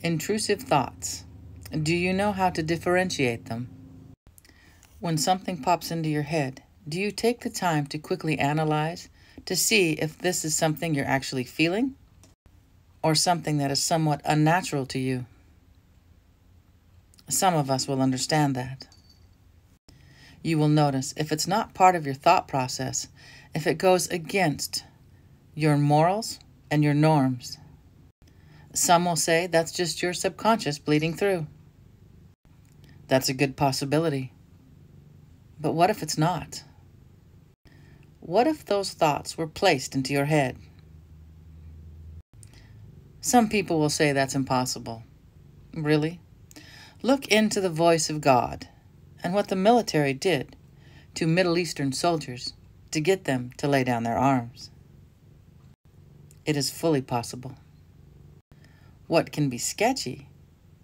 Intrusive thoughts. Do you know how to differentiate them? When something pops into your head, do you take the time to quickly analyze to see if this is something you're actually feeling or something that is somewhat unnatural to you? Some of us will understand that. You will notice if it's not part of your thought process, if it goes against your morals and your norms. Some will say that's just your subconscious bleeding through. That's a good possibility. But what if it's not? What if those thoughts were placed into your head? Some people will say that's impossible. Really? Look into the voice of God and what the military did to Middle Eastern soldiers to get them to lay down their arms. It is fully possible. What can be sketchy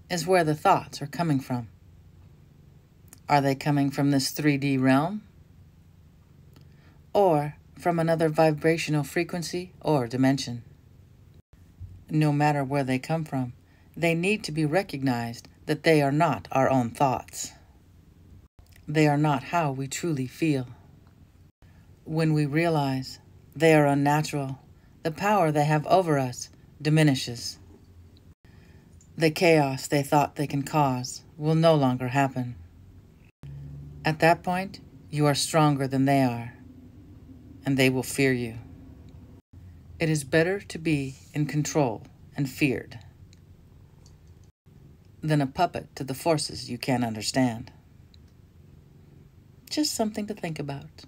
is where the thoughts are coming from. Are they coming from this 3D realm? Or from another vibrational frequency or dimension? No matter where they come from, they need to be recognized that they are not our own thoughts. They are not how we truly feel. When we realize they are unnatural, the power they have over us diminishes. The chaos they thought they can cause will no longer happen. At that point, you are stronger than they are, and they will fear you. It is better to be in control and feared than a puppet to the forces you can't understand. Just something to think about.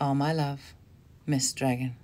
All my love, Mystdragon.